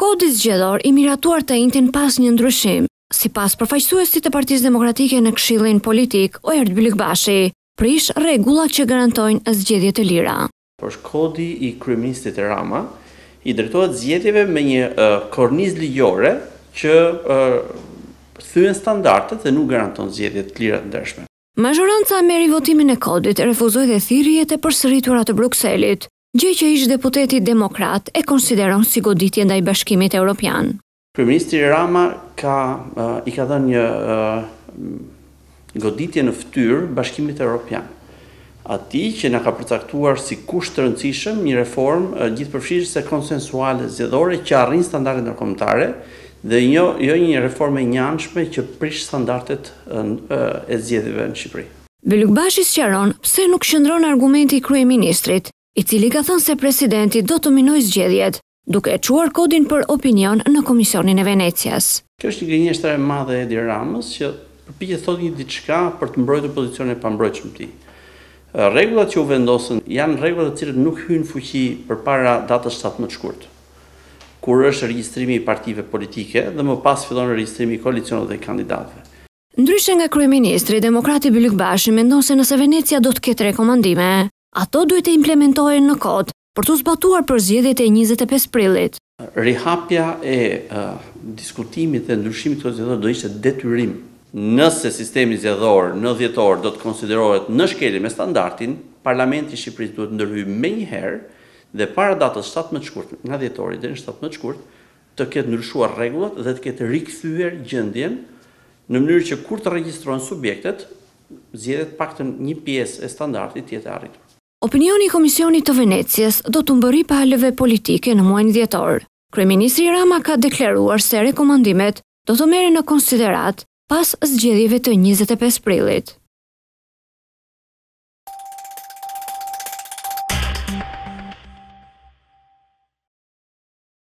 Kodi zgjedhor i miratuar të enjten pa asnjë ndryshim, sipas përfaqësuesit të Partisë Demokratike në Këshillin Politik, Oerd Bylykbashi, prish rregullat që garantojnë zgjedhje të lira. Por kodi i kryeministrit Rama, i drejtohet zgjedhjeve me një kornizë ligjore që thyen standardet dhe nuk garanton zgjedhje të lira të ndershme. Mazhoranca me rivotimin e Kodit, refuzoi dhe thirrjet e përsëritura të Brukselit, gjë që ish-deputeti demokrat e konsideron si goditje ndaj Bashkimit Europian. Kryeministri Rama ka i ka dhënë një goditje në fytyrë Bashkimit Europian. atij që na ka përcaktuar si kusht të rëndësishëm një reformë gjithëpërfshirëse konsensuale zgjedhore që arrin standarde ndërkombëtare dhe jo jo një reformë e njëanshme që prish standardet e zgjedhjeve në Shqipëri. Bylykbashi sqaron pse nuk qëndron argumenti i kryeministrit, i cili ka thënë se presidenti do të minojë zgjedhjet. duke e çuar Kodin për Opinion në Komisionin e Venecias. Kjo është një gënjeshtra e madhe e Edi Ramës që përpiqet të thotë një diçka për të mbrojtur pozicionin e pambrojtshëm të tij. Rregullat që u vendosën janë rregulla të cilat nuk hyjnë në fuqi përpara datës shtatëmbëdhjetë shkurt, kur është regjistrimi i partive politike dhe më pas fillon regjistrimi i koalicioneve dhe kandidatëve. Ndryshe nga kryeministri, demokrati Bylykbashi mendon se nëse Venecia do të ketë rekomandime, ato duhet të implementohen në kod, për t'u zbatuar për zgjedhjet e njëzet e pesë prillit. Rihapja e diskutimit dhe ndryshimit të kodit zgjedhor do ishte detyrim. Nëse sistemi zgjedhor në dhjetor do të konsiderohet në shkelje me standardin, Parlamenti i Shqipërisë duhet të ndërhyjë menjëherë dhe para datës shtatëmbëdhjetë shkurt, nga dhjetori deri në shtatëmbëdhjetë shkurt, të ketë ndryshuar rregullat dhe të ketë rikthyer gjendjen në mënyrë që kur të regjistrohen subjektet, zgjedhjet të paktën një pjesë e standardit të jetë e arritur. Opinioni i Komisionit të Venecias do t'u mbërrijë palëve politike në muajin dhjetor. Kryeministri Rama ka deklaruar se rekomandimet do të merren në konsideratë pas zgjedhjeve të njëzet e pesë prillit.